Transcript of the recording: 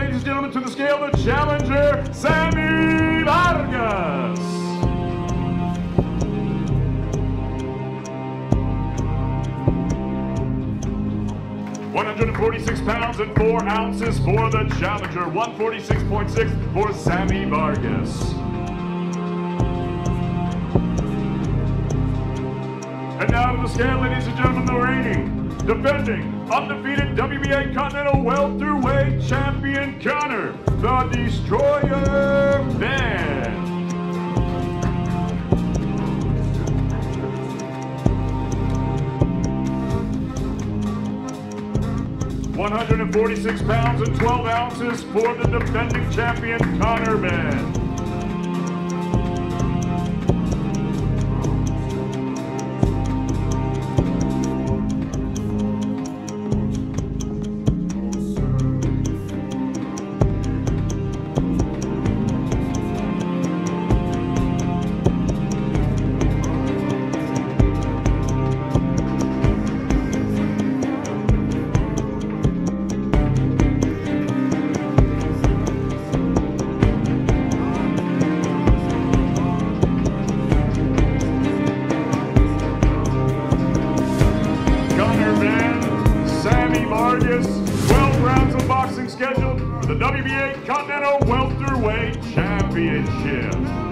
Ladies and gentlemen, to the scale, the challenger, Sammy Vargas. One hundred and forty-six pounds and four ounces for the challenger. One forty-six point six for Sammy Vargas. And now to the scale, ladies and gentlemen, the reigning, defending, undefeated WBA Continental Welterweight Champion Conor, the Destroyer Benn. One hundred and forty-six pounds and twelve ounces for the defending champion Conor Benn. Sammy Vargas, 12 rounds of boxing scheduled for the WBA Continental Welterweight Championship.